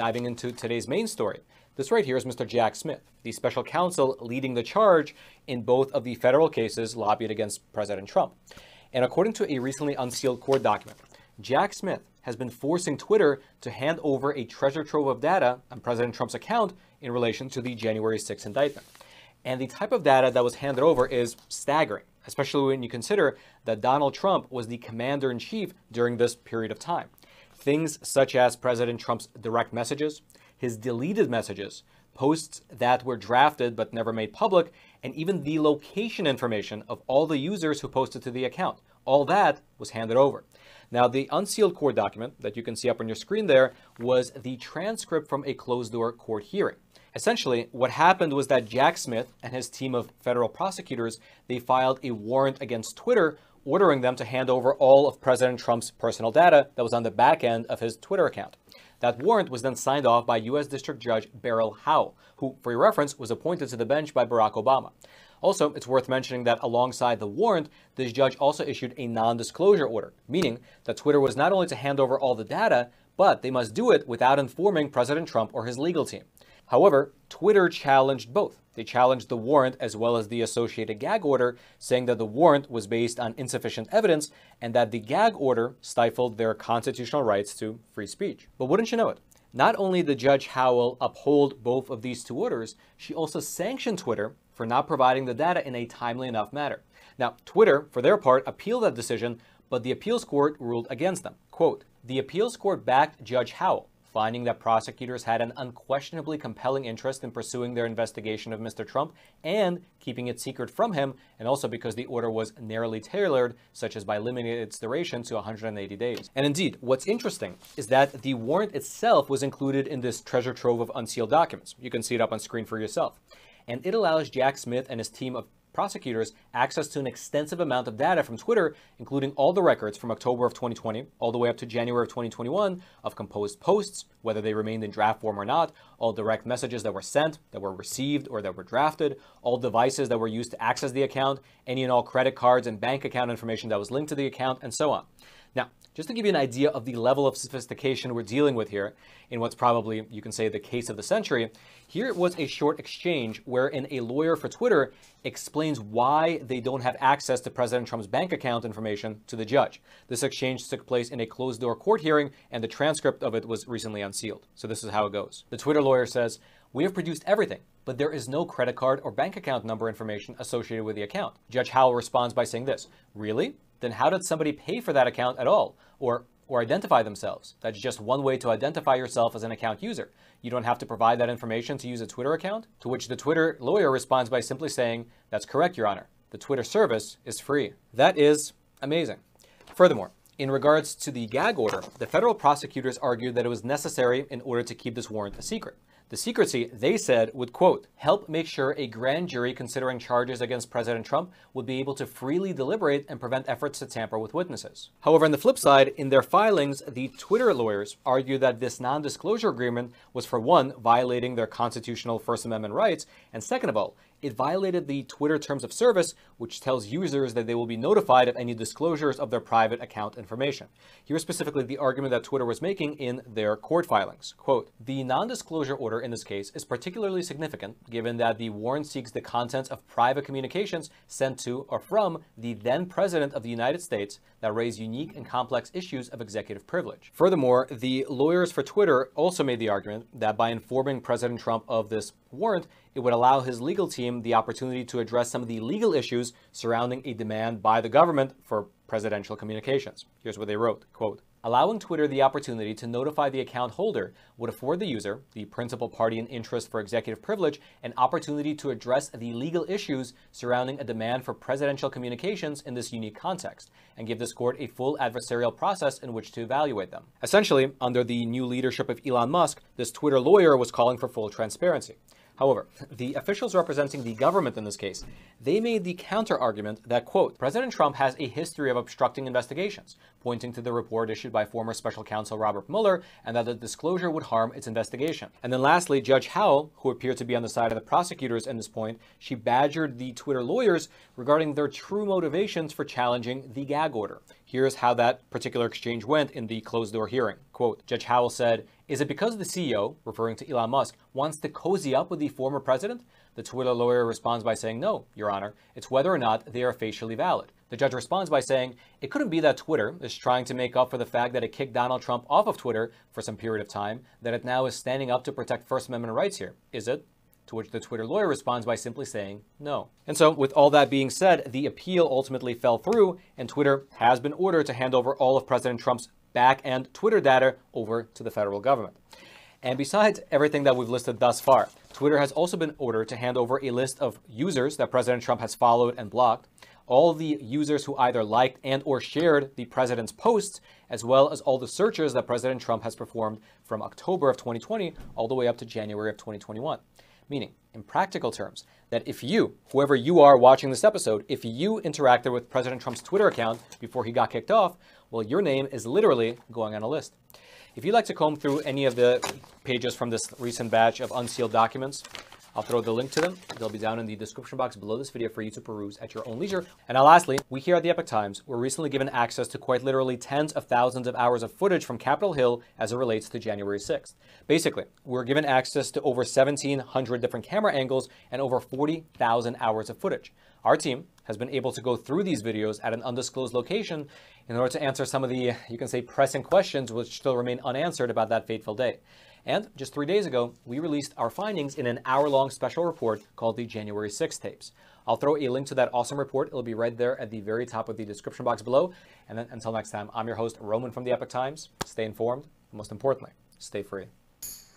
diving into today's main story. This right here is Mr. Jack Smith, the special counsel leading the charge in both of the federal cases lobbied against President Trump. And according to a recently unsealed court document, Jack Smith has been forcing Twitter to hand over a treasure trove of data on President Trump's account in relation to the January 6 indictment. And the type of data that was handed over is staggering, especially when you consider that Donald Trump was the commander in chief during this period of time. Things such as President Trump's direct messages, his deleted messages, posts that were drafted but never made public, and even the location information of all the users who posted to the account. All that was handed over. Now, the unsealed court document that you can see up on your screen there was the transcript from a closed door court hearing. Essentially, what happened was that Jack Smith and his team of federal prosecutors, they filed a warrant against Twitter ordering them to hand over all of President Trump's personal data that was on the back end of his Twitter account. That warrant was then signed off by U.S. District Judge Beryl Howell, who, for your reference, was appointed to the bench by Barack Obama. Also, it's worth mentioning that alongside the warrant, this judge also issued a non disclosure order, meaning that Twitter was not only to hand over all the data, but they must do it without informing President Trump or his legal team. However, Twitter challenged both. They challenged the warrant as well as the associated gag order, saying that the warrant was based on insufficient evidence and that the gag order stifled their constitutional rights to free speech. But wouldn't you know it? Not only did Judge Howell uphold both of these two orders, she also sanctioned Twitter for not providing the data in a timely enough manner. Now, Twitter, for their part, appealed that decision, but the appeals court ruled against them. Quote, the appeals court backed Judge Howell finding that prosecutors had an unquestionably compelling interest in pursuing their investigation of Mr. Trump and keeping it secret from him, and also because the order was narrowly tailored, such as by limiting its duration to 180 days. And indeed, what's interesting is that the warrant itself was included in this treasure trove of unsealed documents. You can see it up on screen for yourself. And it allows Jack Smith and his team of prosecutors access to an extensive amount of data from Twitter, including all the records from October of 2020 all the way up to January of 2021 of composed posts, whether they remained in draft form or not, all direct messages that were sent, that were received, or that were drafted, all devices that were used to access the account, any and all credit cards and bank account information that was linked to the account, and so on. Now, just to give you an idea of the level of sophistication we're dealing with here, in what's probably, you can say, the case of the century, here it was a short exchange wherein a lawyer for Twitter explains why they don't have access to President Trump's bank account information to the judge. This exchange took place in a closed door court hearing, and the transcript of it was recently unsealed. So this is how it goes. The Twitter lawyer says, We have produced everything, but there is no credit card or bank account number information associated with the account. Judge Howell responds by saying this Really? Then how did somebody pay for that account at all? Or or identify themselves. That's just one way to identify yourself as an account user. You don't have to provide that information to use a Twitter account, to which the Twitter lawyer responds by simply saying, That's correct, Your Honor. The Twitter service is free. That is amazing. Furthermore, in regards to the gag order, the federal prosecutors argued that it was necessary in order to keep this warrant a secret. The secrecy, they said, would, quote, help make sure a grand jury considering charges against President Trump would be able to freely deliberate and prevent efforts to tamper with witnesses. However, on the flip side, in their filings, the Twitter lawyers argued that this non disclosure agreement was, for one, violating their constitutional First Amendment rights, and second of all, it violated the Twitter terms of service, which tells users that they will be notified of any disclosures of their private account information. Here's specifically the argument that Twitter was making in their court filings. Quote, the non-disclosure order in this case is particularly significant given that the warrant seeks the contents of private communications sent to or from the then President of the United States that raise unique and complex issues of executive privilege. Furthermore, the lawyers for Twitter also made the argument that by informing President Trump of this warrant, it would allow his legal team the opportunity to address some of the legal issues surrounding a demand by the government for presidential communications. Here's what they wrote, quote, Allowing Twitter the opportunity to notify the account holder would afford the user, the principal party in interest for executive privilege, an opportunity to address the legal issues surrounding a demand for presidential communications in this unique context, and give this court a full adversarial process in which to evaluate them. Essentially, under the new leadership of Elon Musk, this Twitter lawyer was calling for full transparency. However, the officials representing the government in this case, they made the counter argument that, quote, President Trump has a history of obstructing investigations, pointing to the report issued by former special counsel Robert Mueller and that the disclosure would harm its investigation. And then lastly, Judge Howell, who appeared to be on the side of the prosecutors in this point, she badgered the Twitter lawyers regarding their true motivations for challenging the gag order. Here's how that particular exchange went in the closed door hearing. Quote, Judge Howell said, Is it because the CEO, referring to Elon Musk, wants to cozy up with the former president? The Twitter lawyer responds by saying, No, Your Honor, it's whether or not they are facially valid. The judge responds by saying, It couldn't be that Twitter is trying to make up for the fact that it kicked Donald Trump off of Twitter for some period of time, that it now is standing up to protect First Amendment rights here, is it? To which the Twitter lawyer responds by simply saying no. And so, with all that being said, the appeal ultimately fell through, and Twitter has been ordered to hand over all of President Trump's back end Twitter data over to the federal government. And besides everything that we've listed thus far, Twitter has also been ordered to hand over a list of users that President Trump has followed and blocked, all the users who either liked and or shared the president's posts, as well as all the searches that President Trump has performed from October of 2020 all the way up to January of 2021. Meaning, in practical terms, that if you, whoever you are watching this episode, if you interacted with President Trump's Twitter account before he got kicked off, well, your name is literally going on a list. If you'd like to comb through any of the pages from this recent batch of unsealed documents, I'll throw the link to them. They'll be down in the description box below this video for you to peruse at your own leisure. And now lastly, we here at the Epoch Times were recently given access to quite literally tens of thousands of hours of footage from Capitol Hill as it relates to January 6th. Basically, we're given access to over 1,700 different camera angles and over 40,000 hours of footage. Our team has been able to go through these videos at an undisclosed location in order to answer some of the, you can say, pressing questions which still remain unanswered about that fateful day. And just three days ago, we released our findings in an hour long special report called the January 6 tapes. I'll throw a link to that awesome report. It'll be right there at the very top of the description box below. And then until next time, I'm your host, Roman from the Epoch Times. Stay informed, and most importantly, stay free.